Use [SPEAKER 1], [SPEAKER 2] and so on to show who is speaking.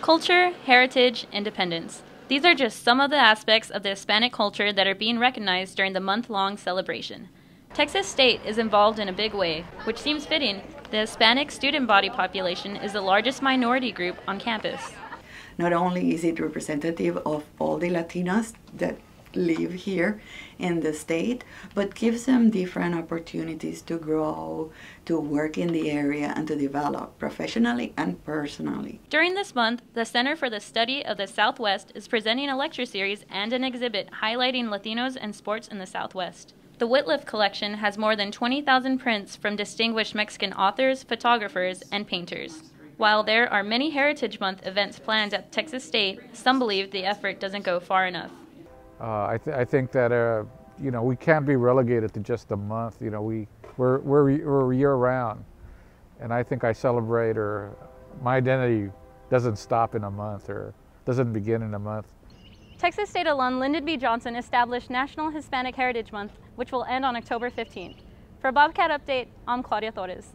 [SPEAKER 1] Culture, heritage, independence. These are just some of the aspects of the Hispanic culture that are being recognized during the month long celebration. Texas State is involved in a big way, which seems fitting. The Hispanic student body population is the largest minority group on campus.
[SPEAKER 2] Not only is it representative of all the Latinas that live here in the state, but gives them different opportunities to grow, to work in the area, and to develop professionally and personally.
[SPEAKER 1] During this month, the Center for the Study of the Southwest is presenting a lecture series and an exhibit highlighting Latinos and sports in the Southwest. The Wittliff Collection has more than 20,000 prints from distinguished Mexican authors, photographers, and painters. While there are many Heritage Month events planned at Texas State, some believe the effort doesn't go far enough.
[SPEAKER 3] Uh, I, th I, think that uh, you know we can't be relegated to just a month. You know we we're we're, we're year round, and I think I celebrate or my identity doesn't stop in a month or doesn't begin in a month.
[SPEAKER 1] Texas State alum Lyndon B. Johnson established National Hispanic Heritage Month, which will end on October 15th. For Bobcat Update, I'm Claudia Torres.